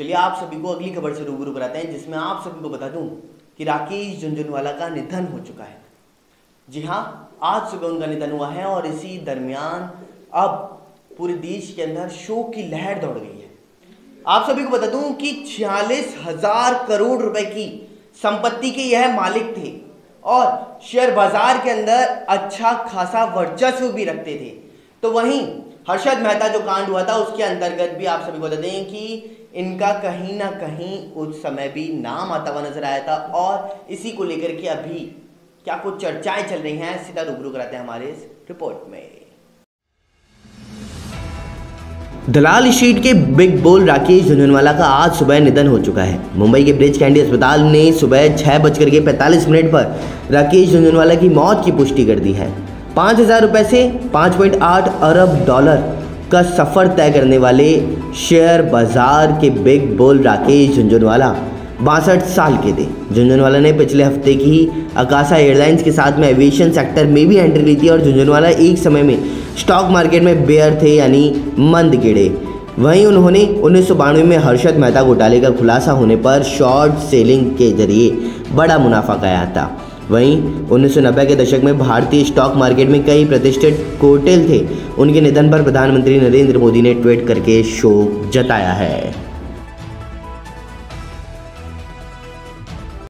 चलिए आप सभी को अगली खबर से रूबरू कराते हैं, जिसमें आप सभी को बता दूँ कि राकेश झुंझुनवाला का निधन हो चुका है। जी हाँ आज सुबह उनका निधन हुआ है और इसी दरमियान अब पूरे देश के अंदर शोक की लहर दौड़ गई है। आप सभी को बता दूँ कि छियालीस हज़ार करोड़ रुपए की संपत्ति के यह मालिक थे और शेयर बाज़ार के अंदर अच्छा खासा वर्चस्व भी रखते थे। तो वहीं हर्षद मेहता जो कांड हुआ था, उसके अंतर्गत भी आप सभी को बता दें कि इनका कहीं ना कहीं उस समय भी नाम आता हुआ नज़र आया था और इसी को लेकर के अभी क्या कुछ चर्चाएँ चल रही हैं, सीधा रूबरू कराते हैं हमारे इस रिपोर्ट में। दलाल शीट के बिग बोल राकेश झुंझुनवाला का आज सुबह निधन हो चुका है। मुंबई के ब्रिज कैंडी अस्पताल ने सुबह छह बजकर के पैंतालीस मिनट पर राकेश झुंझुनवाला की मौत की पुष्टि कर दी है। पाँच हज़ार रुपये से पाँच पॉइंट आठ अरब डॉलर का सफ़र तय करने वाले शेयर बाज़ार के बिग बोल राकेश झुंझुनवाला, बासठ साल के थे। झुंझुनवाला ने पिछले हफ़्ते की अकाशा एयरलाइंस के साथ में एविएशन सेक्टर में भी एंट्री ली थी और झुंझुनवाला एक समय में स्टॉक मार्केट में बेयर थे, यानी मंद गिड़े वहीं उन्होंने उन्नीस सौ बानवे में हर्षद मेहता घोटाले का खुलासा होने पर शॉर्ट सेलिंग के ज़रिए बड़ा मुनाफा कमाया था। वहीं 1990 के दशक में भारतीय स्टॉक मार्केट में कई प्रतिष्ठित कोटेल थे। उनके निधन पर प्रधानमंत्री नरेंद्र मोदी ने ट्वीट करके शोक जताया है।